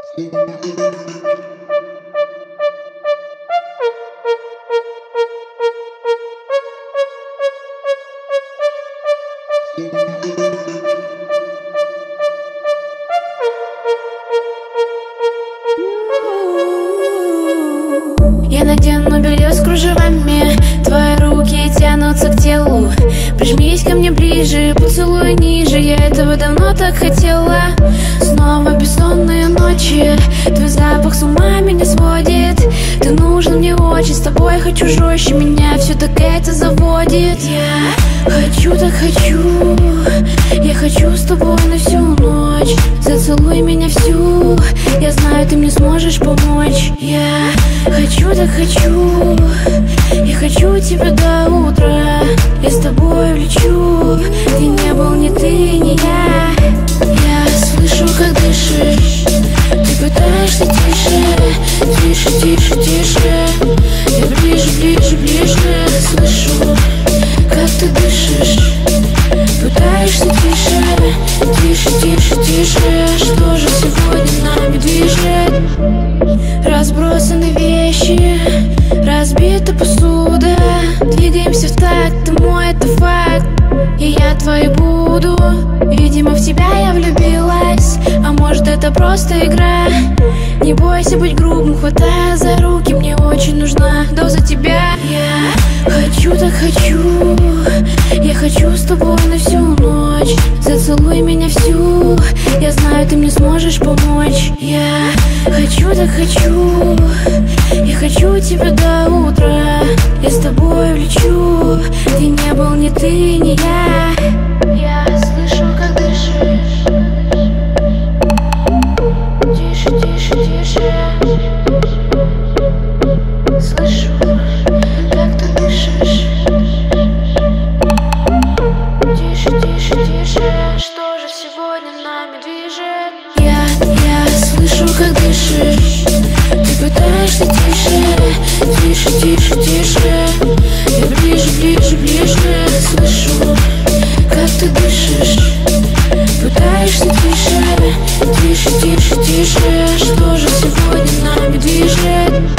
Я надену белье с кружевами Твои руки тянутся к телу. Прижмись ко мне ближе, поцелуй ниже Я этого давно так хотела ночи Твой запах с ума меня сводит. Ты нужен мне очень, с тобой хочу жестче. Меня все так это заводит. Я хочу, так хочу. Я хочу с тобой на всю ночь. Зацелуй меня всю. Я знаю, ты мне сможешь помочь. Я хочу, так хочу. Я хочу тебя до утра. Я с тобой влечу Ты не был ни ты, ни я Тише, тише, тише. Я ближе, ближе, ближе Слышу, как ты дышишь. Пытаешься тише Тише, тише, тише. Что же сегодня нами движет? Разбросаны вещи Разбита посуда. Двигаемся в такт, мой, это факт. И я твой буду. Видимо, в тебя я влюбилась. А может это просто игра Не бойся быть грубым, хватая за руки Мне очень нужна доза тебя. Я хочу, так хочу Я хочу с тобой на всю ночь. Зацелуй меня всю Я знаю, ты мне сможешь помочь. Я хочу, так хочу Я хочу тебя до утра. Я с тобой влечу Ты не был ни ты, ни я Я, я слышу, как дышишь. Ты пытаешься тише Тише, тише, тише. Я ближе, ближе, ближе Слышу, как ты дышишь. Пытаешься тише Тише, тише, Что же сегодня нами движет?